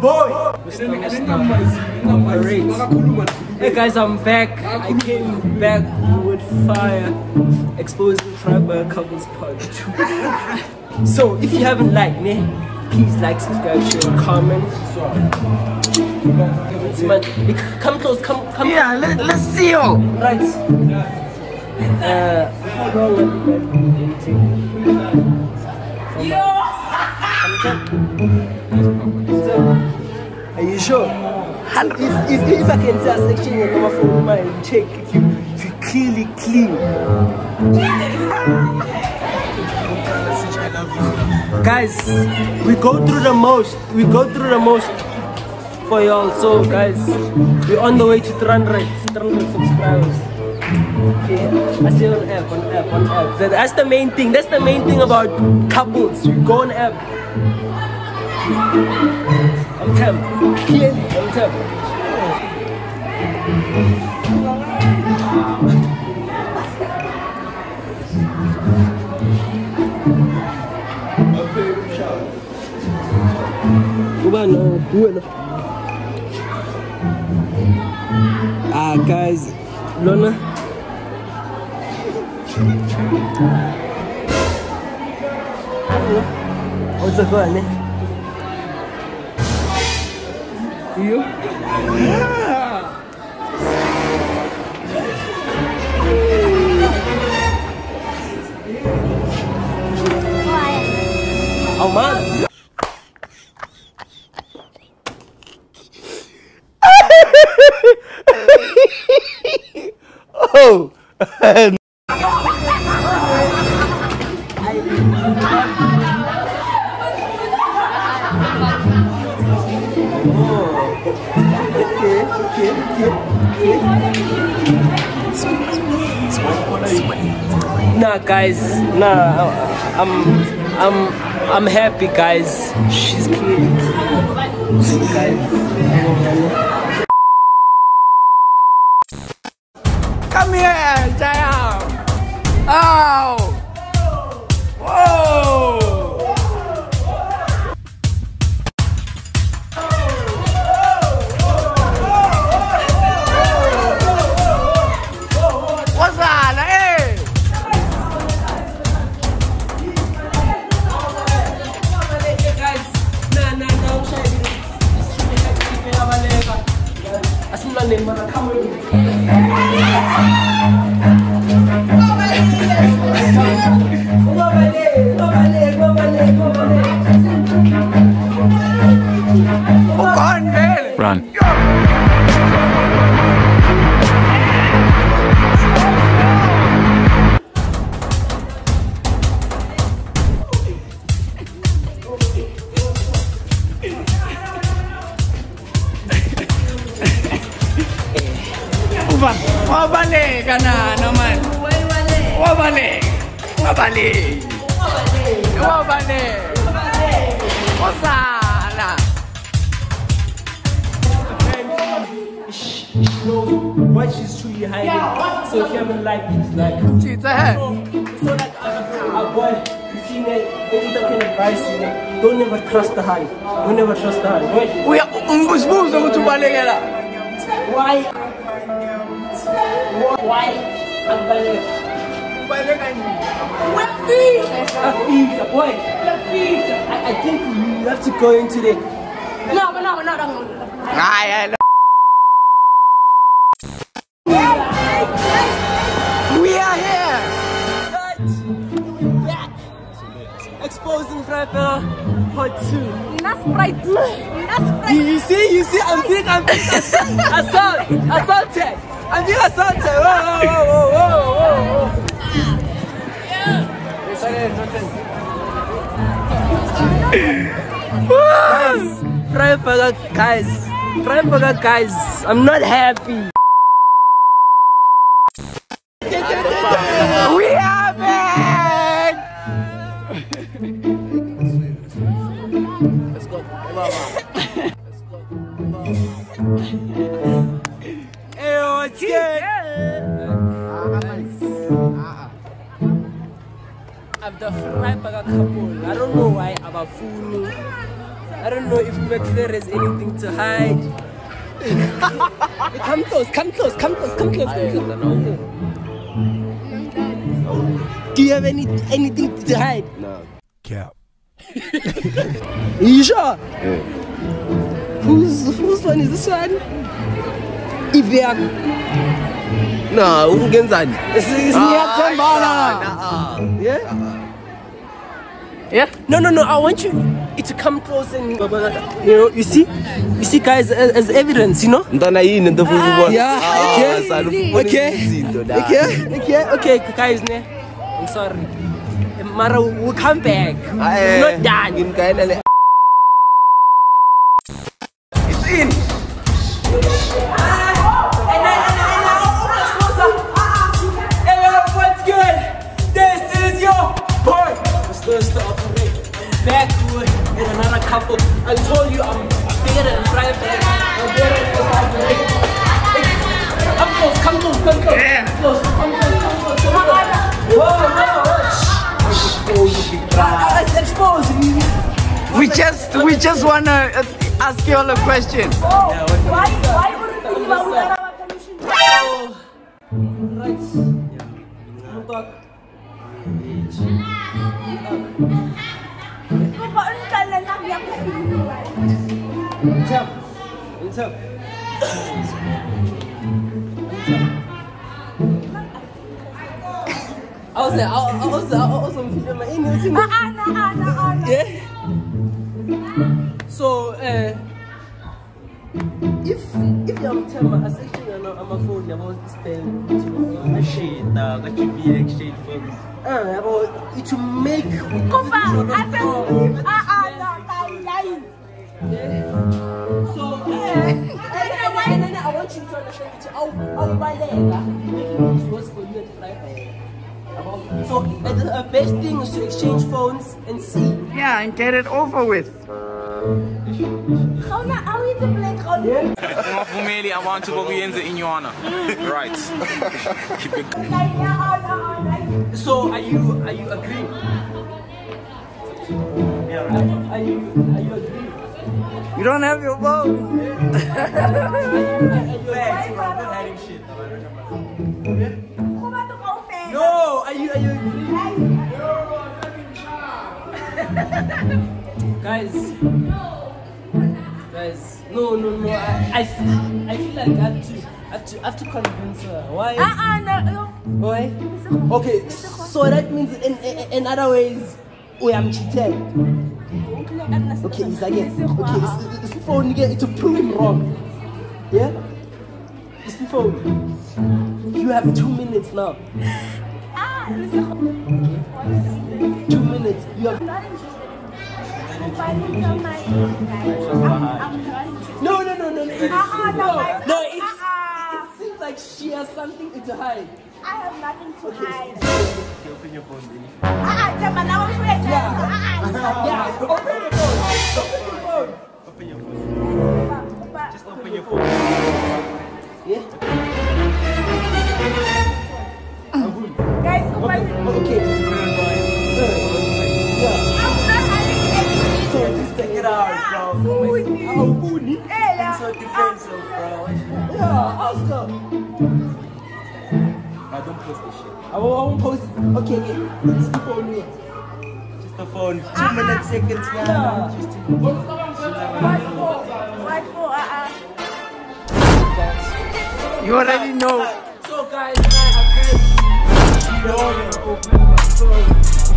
boy. Hey guys, I'm back. I came back with fire, exposing tribal couples part two. so if you haven't liked me, please like, subscribe, share, comment. It's Come close, come, come. Yeah, let, let's see you. Right. Uh, have Are you sure? If, if, if I can say a section in number for mine, check if you, if you clearly clean. Guys, we go through the most. We go through the most for y'all. So, guys, we're on the way to 300, 300 subscribers. Okay, I say on app, on app, on app. That's the main thing. That's the main thing about couples. You go on app. I'm Tem. Clearly, I'm Tem. Kubana, buena. Ah, guys, Lona. What's up, going, eh? You? Oh, man. Oh, Nah, guys. Nah, I'm, I'm, I'm happy, guys. She's cute. Come here, Jaya. Oh. Oh, Wabalik. Wasala. What she's truly hiding. So if you haven't liked it, like. She's ahead. So like uh, a boy, you see advise don't ever trust the high. Don't ever trust the high. Wait, Uya, ka na. why? Why? Ang balik. A feed, a boy. A feed. I, I think you have to go into the. No, no, no, no. Ay, ay, We are here. back. Exposing rapper part two. Not Sprite. Not Sprite. You, you see, you see, I'm being, I'm being assault, assaulted. Whoa, whoa, whoa, whoa. guys, try guys. Try baga, guys. I'm not happy. We are back. Hey, what's after fried a couple. I don't know why abafuni. I don't know if McFlare has anything to hide. come close, come close, come close, come close, come close. Do you have any anything to hide? No. Cap. You sure? Whose whose one is this one? Ivyak. No, ungenzani? It's, it's Ah, nah. Yeah? Yeah? No, no, no. I want you to come close and, you know, you see? You see, guys, as, as evidence, you know? Mntwana yini futhi ubona? Yeah, Ah, okay. Okay. Okay, okay, okay, guys, ne? I'm sorry. Mara, we'll come back. Ah, We're not done. I you I'm bigger than Friday. I'm bigger than Friday. Come close, come close, come close. Yeah. Come close, come close, come close. Come close. Whoa, whoa, whoa. Let's expose. We just, we just wanna uh, ask you all a question. Why, why would you think about without our permission? So, right. We'll talk. Papa, ang kala lang yung Tell. Tell. I was like, I, I was, I was on video, my you ana. Yeah. So, uh, if if you're me, I say, I'm a phone, I'm going to spend shit, now, that you be exchange for uh, it to make Kupa, I you at Friday. So, the uh, best thing is to exchange phones and see. Yeah, and get it over with. How na, how is the black on you? Ungavumeli abantu bokuyenza inywana. Right. Keep it. So, are you are you agreeing? Yeah, right. Are you are you agreeing? You don't have your phone. Kupa to ka No, are you are you? Guys, guys, no, no, no. I, I, feel, I feel like I have to, I have to, I have to convince her. Why? Ah, ah, no. Why? Okay, so that means in, in, in other ways, cheated. Okay, it's again. Okay, it's, it's before you get to prove him wrong. Yeah? It's before. You have two minutes now. Ah, Two minutes. You have. not interested. If I look at my I'm, I'm not interested. No, no, no, no, no. It's, no, no, it's, ah, it seems like she has something to hide. I have nothing to hide. Ah, ah, Jemma, now I'm ready. Ah, ah, Yeah, open your phone. Open your phone. Kupa, Just open your phone. Yeah? Guys, Kupa, Okay. Yeah. I'm not hiding anything. So just take it out, bro. Food. Oh, Foodie. Hey, yeah. So defensive, bro. Yeah, ask her. I don't post this shit. I won't, I won't post. Okay, okay. It's the phone here. Just the phone. Two minutes, seconds, yeah. Just two minutes. What for? What for? Ah, ah. You already know. So guys, I have she don't open my phone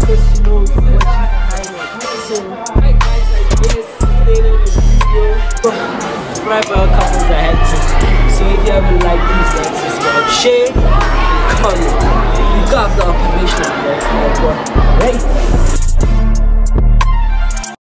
because she knows what she's hiding. So, hi guys, I guess later in the video, subscribe for a couples I had to. So if you haven't liked, please like, subscribe, share, You got the right? Right.